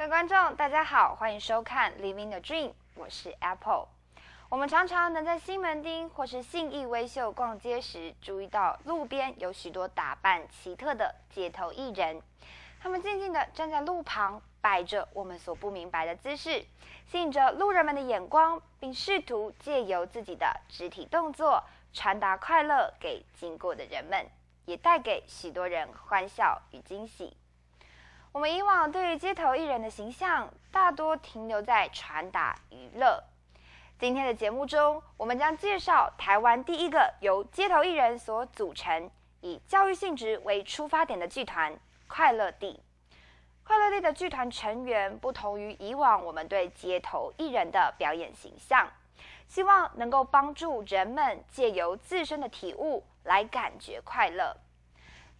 各位观众，大家好，欢迎收看《Living the Dream》，我是 Apple。我们常常能在西门町或是信义威秀逛街时，注意到路边有许多打扮奇特的街头艺人，他们静静地站在路旁，摆着我们所不明白的姿势，吸引着路人们的眼光，并试图借由自己的肢体动作传达快乐给经过的人们，也带给许多人欢笑与惊喜。我们以往对于街头艺人的形象，大多停留在传达娱乐。今天的节目中，我们将介绍台湾第一个由街头艺人所组成、以教育性质为出发点的剧团——快乐地。快乐地的剧团成员不同于以往我们对街头艺人的表演形象，希望能够帮助人们借由自身的体悟来感觉快乐。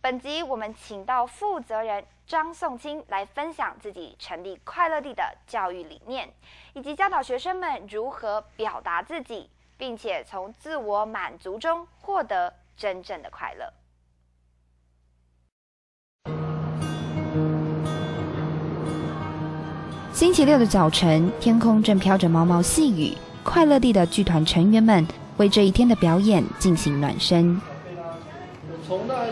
本集我们请到负责人张颂清来分享自己成立快乐地的教育理念，以及教导学生们如何表达自己，并且从自我满足中获得真正的快乐。星期六的早晨，天空正飘着毛毛细雨，快乐地的剧团成员们为这一天的表演进行暖身。从那。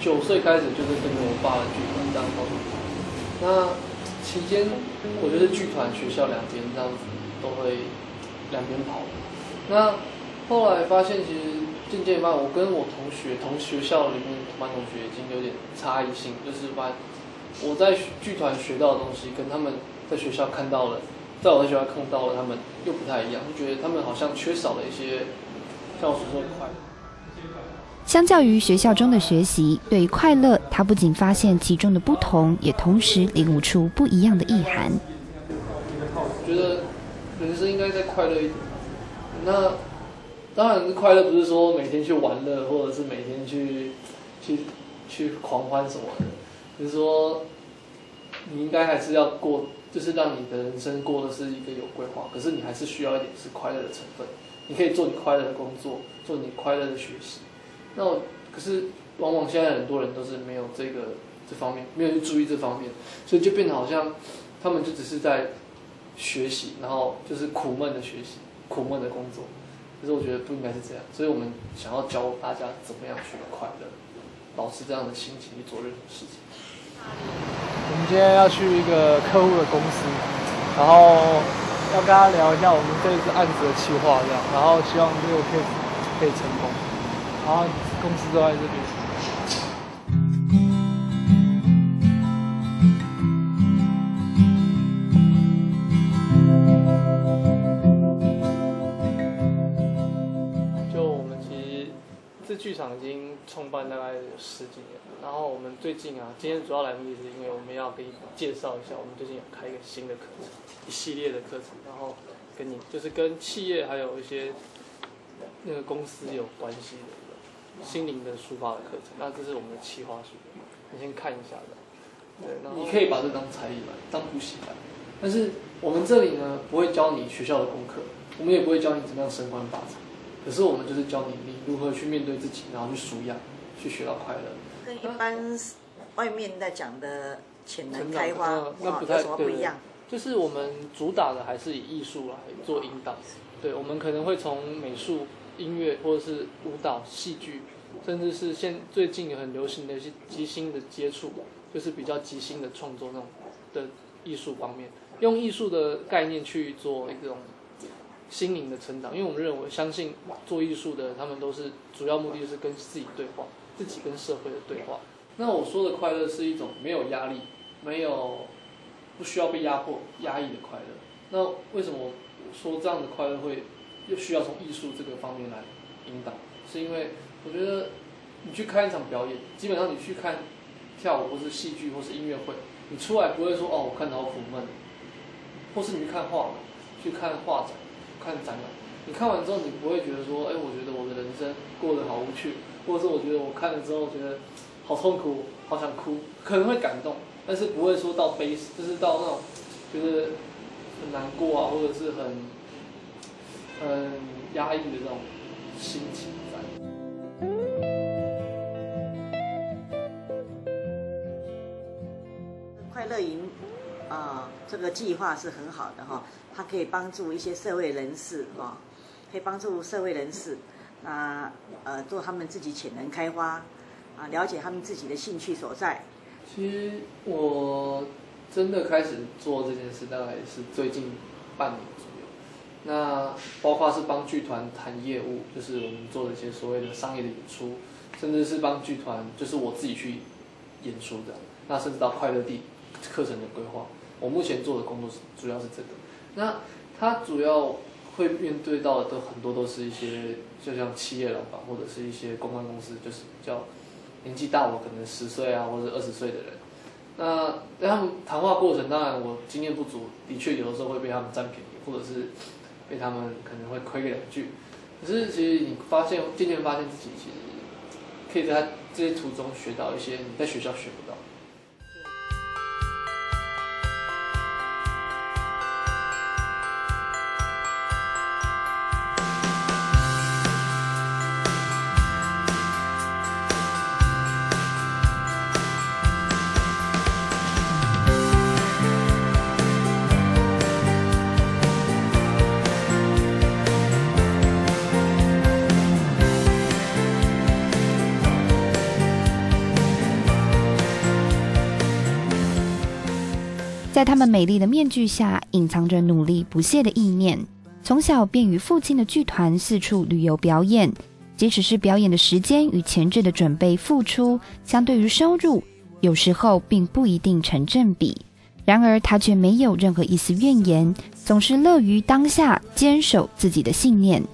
九岁开始就是跟着我爸的剧团这样跑。那期间，我觉得剧团、学校两边这样子都会两边跑。那后来发现，其实渐渐慢，我跟我同学同学校里面同班同学已经有点差异性，就是把我在剧团学到的东西，跟他们在学校看到了，在我的学校看到了，他们又不太一样，就觉得他们好像缺少了一些像我所说的快乐。相较于学校中的学习，对于快乐，他不仅发现其中的不同，也同时领悟出不一样的意涵。我觉得人生应该再快乐一点。那当然，快乐不是说每天去玩乐，或者是每天去去去狂欢什么的，就是说你应该还是要过，就是让你的人生过的是一个有规划。可是你还是需要一点是快乐的成分。你可以做你快乐的工作，做你快乐的学习。那可是，往往现在很多人都是没有这个这方面，没有去注意这方面，所以就变得好像他们就只是在学习，然后就是苦闷的学习，苦闷的工作。可是我觉得不应该是这样，所以我们想要教大家怎么样去快乐，保持这样的心情去做任何事情。我们今天要去一个客户的公司，然后要跟他聊一下我们这一次案子的计划，这样，然后希望这个 case 可以成功。然后公司都在这边。就我们其实这剧场已经创办大概有十几年。然后我们最近啊，今天主要来目的是因为我们要给你介绍一下，我们最近有开一个新的课程，一系列的课程，然后跟你就是跟企业还有一些那个公司有关系的。心灵的抒发的课程，那这是我们的企划书，你先看一下的。对，你可以把这当才艺班，当补习班。但是我们这里呢，不会教你学校的功课，我们也不会教你怎么样升官发财。可是我们就是教你你如何去面对自己，然后去舒压，去学到快乐。跟一般外面在讲的潜能开花，那不太不一样。就是我们主打的还是以艺术来做引导。对，我们可能会从美术。音乐或者是舞蹈、戏剧，甚至是现最近很流行的一些即兴的接触，就是比较即兴的创作那种的艺术方面，用艺术的概念去做一种心灵的成长。因为我们认为，相信做艺术的他们都是主要目的是跟自己对话，自己跟社会的对话。那我说的快乐是一种没有压力、没有不需要被压迫、压抑的快乐。那为什么说这样的快乐会？又需要从艺术这个方面来引导，是因为我觉得你去看一场表演，基本上你去看跳舞或是戏剧或是音乐会，你出来不会说哦，我看到苦闷，或是你去看画，去看画展、看展览，你看完之后你不会觉得说，哎，我觉得我的人生过得好无趣，或者是我觉得我看了之后觉得好痛苦，好想哭，可能会感动，但是不会说到悲，就是到那种觉得很难过啊，或者是很。很压抑的这种心情在。快乐营啊，这个计划是很好的哈，它可以帮助一些社会人士哈，可以帮助社会人士，那呃做他们自己潜能开发，啊了解他们自己的兴趣所在。其实我真的开始做这件事，大概是最近半年。那包括是帮剧团谈业务，就是我们做的一些所谓的商业的演出，甚至是帮剧团，就是我自己去演出的。那甚至到快乐地课程的规划。我目前做的工作是主要是这个，那他主要会面对到的很多都是一些，就像企业老板或者是一些公关公司，就是比较年纪大我可能十岁啊或者二十岁的人。那在他们谈话过程，当然我经验不足，的确有的时候会被他们占便宜，或者是被他们可能会亏个两句。可是其实你发现渐渐发现自己其实可以在这些途中学到一些你在学校学不到。在他们美丽的面具下，隐藏着努力不懈的意念。从小便与父亲的剧团四处旅游表演，即使是表演的时间与前置的准备付出，相对于收入，有时候并不一定成正比。然而，他却没有任何一丝怨言，总是乐于当下，坚守自己的信念。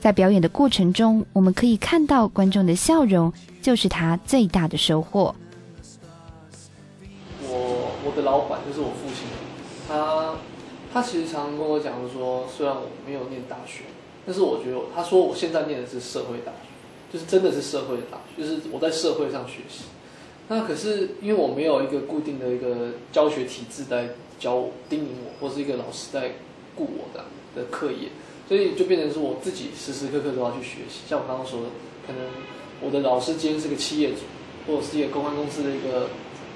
在表演的过程中，我们可以看到观众的笑容，就是他最大的收获。我的老板就是我父亲，他他其实常常跟我讲说，虽然我没有念大学，但是我觉得他说我现在念的是社会大学，就是真的是社会的大学，就是我在社会上学习。那可是因为我没有一个固定的一个教学体制在教我、叮咛我，或是一个老师在顾我的的课业，所以就变成是我自己时时刻刻都要去学习。像我刚刚说的，可能我的老师今天是个企业主，或者是一个公关公司的一个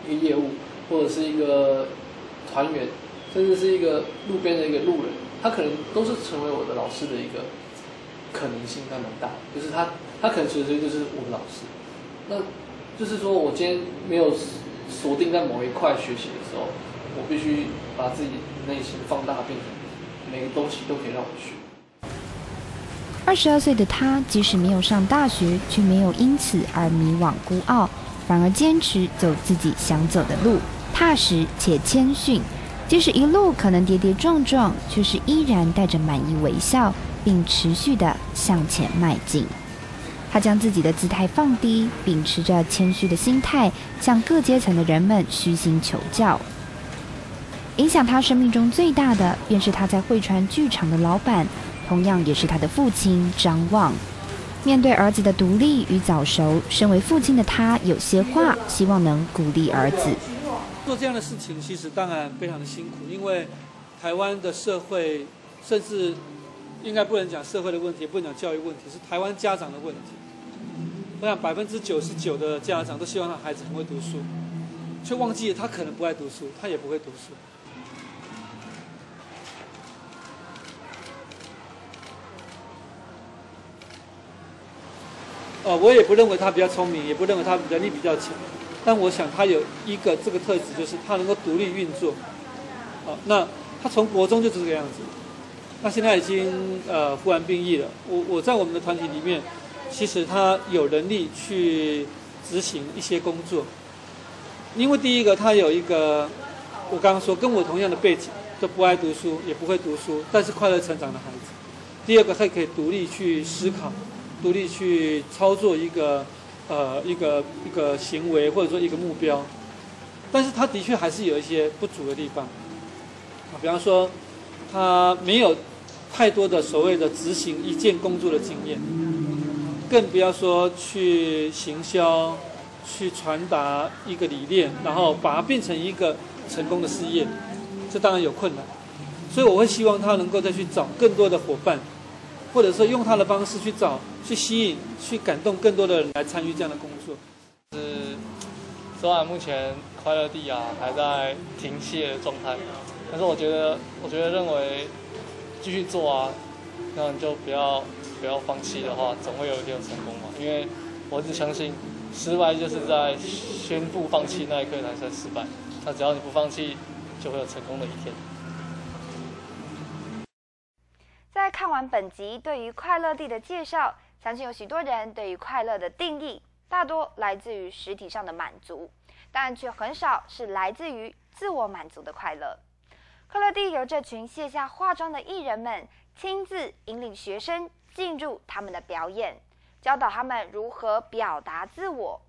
一个业务。或者是一个团员，甚至是一个路边的一个路人，他可能都是成为我的老师的一个可能性，还蛮大。就是他，他可能随时就是我的老师。那就是说我今天没有锁定在某一块学习的时候，我必须把自己内心放大，变成每个东西都可以让我学。二十二岁的他，即使没有上大学，却没有因此而迷惘孤傲，反而坚持走自己想走的路。踏实且谦逊，即使一路可能跌跌撞撞，却是依然带着满意微笑，并持续的向前迈进。他将自己的姿态放低，秉持着谦虚的心态，向各阶层的人们虚心求教。影响他生命中最大的，便是他在汇川剧场的老板，同样也是他的父亲张望。面对儿子的独立与早熟，身为父亲的他，有些话希望能鼓励儿子。做这样的事情，其实当然非常的辛苦，因为台湾的社会，甚至应该不能讲社会的问题，不能讲教育问题，是台湾家长的问题。我想百分之九十九的家长都希望他孩子很会读书，却忘记了他可能不爱读书，他也不会读书。呃，我也不认为他比较聪明，也不认为他能力比较强。但我想他有一个这个特质，就是他能够独立运作。好，那他从国中就是这个样子。那现在已经呃服完兵役了。我我在我们的团体里面，其实他有能力去执行一些工作。因为第一个他有一个，我刚刚说跟我同样的背景，都不爱读书，也不会读书，但是快乐成长的孩子。第二个他可以独立去思考，独立去操作一个。呃，一个一个行为或者说一个目标，但是他的确还是有一些不足的地方，啊，比方说他没有太多的所谓的执行一件工作的经验，更不要说去行销、去传达一个理念，然后把它变成一个成功的事业，这当然有困难，所以我会希望他能够再去找更多的伙伴。或者说用他的方式去找、去吸引、去感动更多的人来参与这样的工作。是，虽然目前快乐地啊还在停歇的状态，但是我觉得，我觉得认为继续做啊，那你就不要不要放弃的话，总会有一天成功嘛。因为我一直相信，失败就是在宣布放弃那一刻才算失败。那只要你不放弃，就会有成功的一天。在看完本集对于快乐地的介绍，相信有许多人对于快乐的定义，大多来自于实体上的满足，但却很少是来自于自我满足的快乐。快乐地由这群卸下化妆的艺人们，亲自引领学生进入他们的表演，教导他们如何表达自我。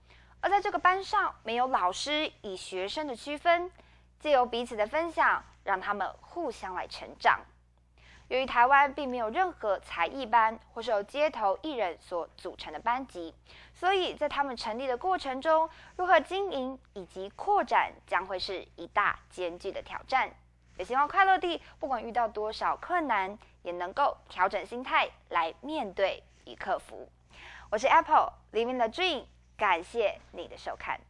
而在这个班上，没有老师以学生的区分，借由彼此的分享，让他们互相来成长。由于台湾并没有任何才艺班或是由街头艺人所组成的班级，所以在他们成立的过程中，如何经营以及扩展将会是一大艰巨的挑战。也希望快乐地不管遇到多少困难，也能够调整心态来面对与克服。我是 Apple，Living the Dream，感谢你的收看。